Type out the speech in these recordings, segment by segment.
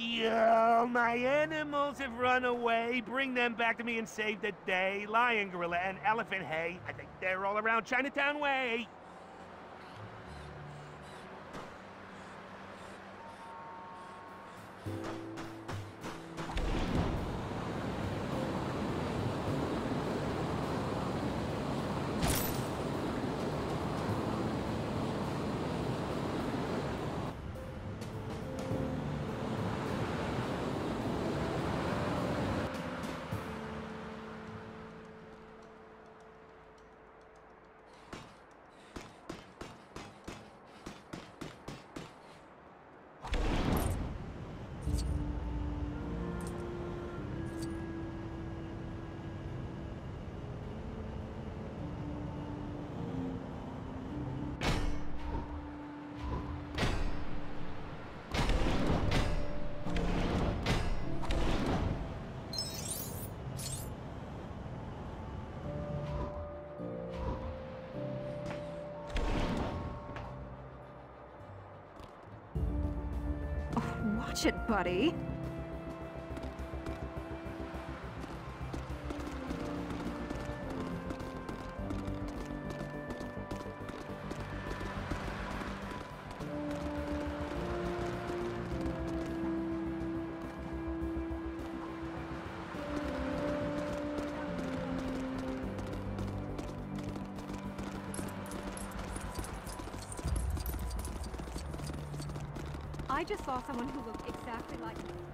Yo, my animals have run away. Bring them back to me and save the day. Lion, gorilla, and elephant, hey. I think they're all around Chinatown Way. It, buddy. I just saw someone who looked exactly like me.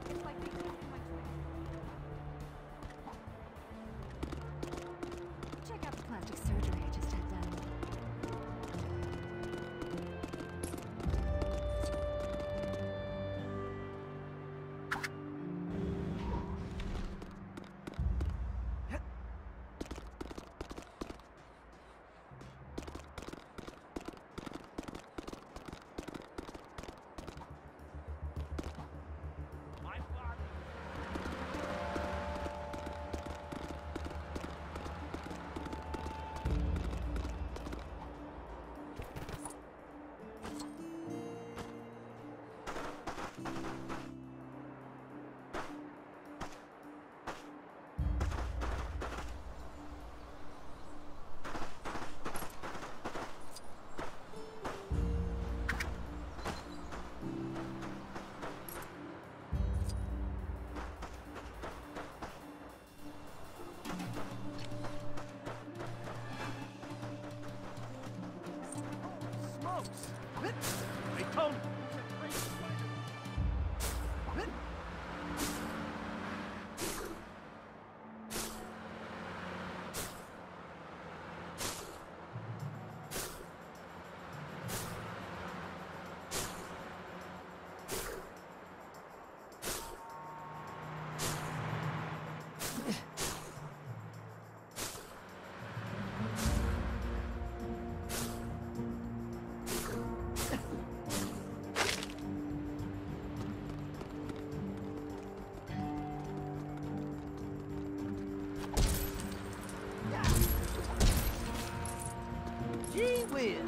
对